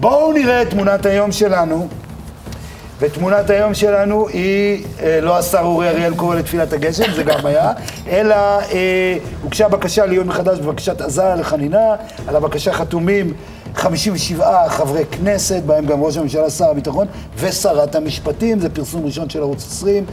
בואו נראה את תמונת היום שלנו. ותמונת היום שלנו היא, אה, לא השר אורי אריאל קורא לתפילת הגשם, זה גם היה, אלא אה, הוגשה בקשה לעיון מחדש בבקשת עזרה לחנינה, על הבקשה חתומים 57 חברי כנסת, בהם גם ראש הממשלה, שר הביטחון ושרת המשפטים, זה פרסום ראשון של ערוץ 20.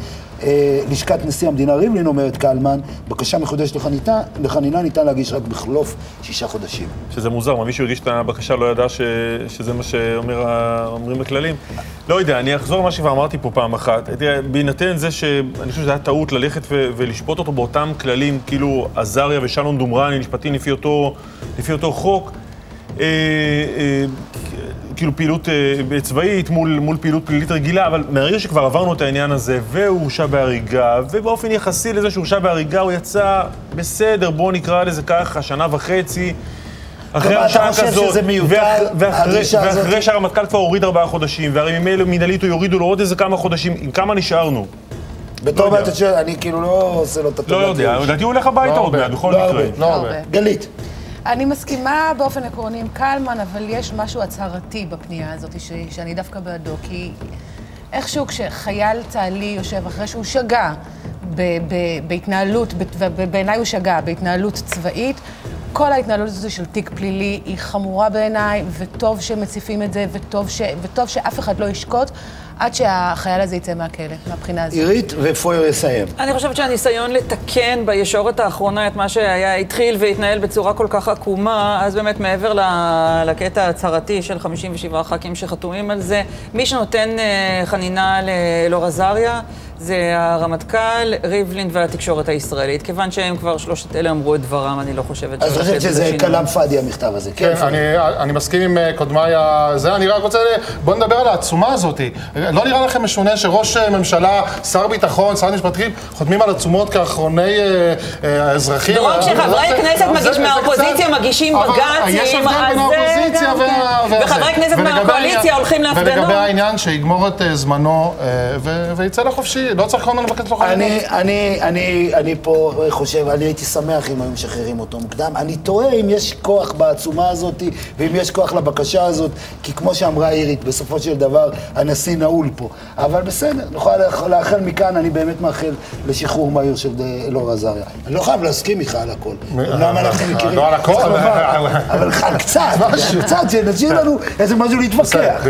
אה, לשכת נשיא המדינה ריבלין אומרת קלמן, בקשה מחודשת לחנינה, לחנינה ניתן להגיש רק בחלוף שישה חודשים. שזה מוזר, מה מישהו הגיש את הבקשה לא ידע ש... שזה מה שאומרים הכללים? לא יודע, אני אחזור למה שכבר אמרתי פה פעם אחת. תראה, בהינתן זה שאני חושב שזה היה טעות ללכת ו... ולשפוט אותו באותם כללים, כאילו עזריה ושלום דומרני נשפטים לפי אותו, לפי אותו חוק. אה, אה, כאילו פעילות אה, צבאית מול, מול פעילות פלילית רגילה, אבל מהרגע שכבר עברנו את העניין הזה, והוא הורשע בהריגה, ובאופן יחסי לזה שהוא הורשע בהריגה, הוא יצא בסדר, בואו נקרא לזה ככה, שנה וחצי. אחרי הרשעה כזאת, אתה חושב שזה מיותר, ואחרי, ואחרי שהרמטכ"ל כבר הוריד ארבעה חודשים, והרי ממילא מנהלית הוא יורידו לו עוד איזה כמה חודשים, עם כמה נשארנו? בתור מה אתה שואל, אני כאילו לא עושה לו את הטובה. לא יודע, לדעתי הוא הולך הביתה עוד מעט, בכל מקרה. לא הרבה. גלית. אני מסכימה באופן עקרוני עם קלמן, אבל יש משהו הצהרתי בפנייה הזאת ש... שאני דווקא בעדו, כי איכשהו כשחייל צה"לי יושב אחרי שהוא שגה ב... ב... בהתנהלות, ובעיניי הוא שגה בהתנהלות צבאית, כל ההתנהלות הזו של תיק פלילי היא חמורה בעיניי, וטוב שמציפים את זה, וטוב, ש... וטוב שאף אחד לא ישקוט. עד שהחייל הזה יצא מהכלא, מהבחינה הזאת. עירית ופויר יסיים. אני חושבת שהניסיון לתקן בישורת האחרונה את מה שהיה, התחיל והתנהל בצורה כל כך עקומה, אז באמת מעבר לקטע ההצהרתי של 57 ח"כים שחתומים על זה, מי שנותן אה, חנינה לאלאור עזריה, זה הרמטכ"ל, ריבלין והתקשורת הישראלית. כיוון שהם כבר שלושת אלה אמרו את דברם, אני לא חושבת אז חושבת שזה כלאם פאדי המכתב הזה. כן, כן אני, אני מסכים עם אה, קודמיי זה. אני רק רוצה, בואו נדבר על העצומה הזאת. לא נראה לכם משונה שראש ממשלה, שר ביטחון, שר משפטים, חותמים על עצומות כאחרוני אה, אה, האזרחים? דורון, כשחברי כנסת מהאופוזיציה מגישים בג"צים, אז זה גם כן. וחברי כנסת מהקואליציה הולכים להפגנות. ולגבי העניין שיגמור את זמנו ויצא לחופשי. לא צריך כל הזמן לבקש לו אני, אני, אני, אני פה חושב, אני הייתי שמח אם היו משחררים אותו מוקדם. אני תוהה אם יש כוח בעצומה הזאת, ואם יש כוח לבקשה הזאת, כי כמו שאמרה אירית, בסופו של דבר הנשיא נעול פה. אבל בסדר, נוכל לאחל מכאן, אני באמת מאחל לשחרור מהיר של אלאור עזריה. אני לא חייב להסכים איתך על הכל. למה אנחנו מכירים? לא על הכל. אבל קצת, קצת, שנשאיר לנו איזה משהו להתווכח.